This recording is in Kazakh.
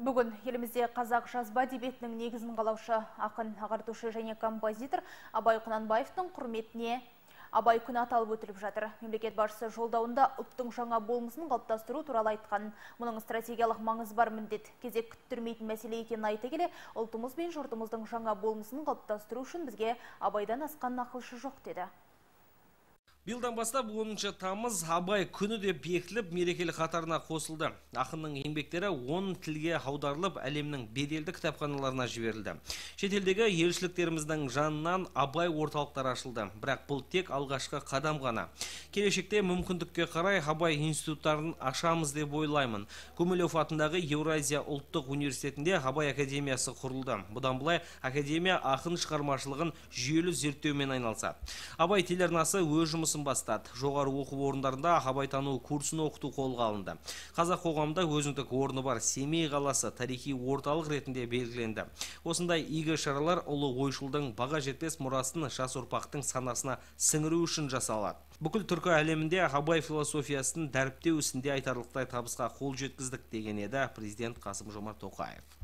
Бүгін елімізде қазақ жазба әдебиетінің негізін қалаушы ақын, ағартушы және композитор Абай Құнанбаевтың құрметіне Абай күні аталып өтіліп жатыр. Мемлекет басшысы жолдауында ұлттың жаңа болмысын қалыптастыру туралы айтқан. Мұның стратегиялық маңызы бар міндет. Кезек күттірмейтін мәселе екенін айта келе, ұлтымыз бен жұртымыздың жаңа болмысын қалыптастыру үшін бізге Абайдан асқан ақылшы жоқ деді. Билдан бастап 10 тамыз Абай күні деп бекітіліп мерекелік қатарына қосылды. Ақынның еңбектері 10 тілге аударылып, әлемнің беделді кітапханаларына жіберілді. Шетелдегі елшіліктеріміздің жанынан Абай орталықтары ашылды. Бірақ бұл тек алғашқы қадам ғана. Келешекте мүмкіндікке қарай Абай институттарын ашамыз деп ойлаймын. Гумилев атындағы Еуразия ұлттық университетінде Абай академиясы құрылды. Бұдан былай академия ақын шығармашылығын жүйелі зерттеумен айналысады. Абай телеарнасы өз жұмыс жұмысын бастады. Жоғары оқу орындарында абайтану курсын оқыту қолға алынды. Қазақ қоғамында өзіндік орны бар. Семей қаласы тарихи орталық ретінде белгіленді. Осындай игі шаралар ұлы ойшылдың баға жетпес мұрасын жас ұрпақтың санасына сіңіру үшін жасалады. Бүкіл түркі әлемінде абай философиясын дәріптеу ісінде айтарлықтай табысқа қол жеткіздік деген еді президент қасым жомарт тоқаев.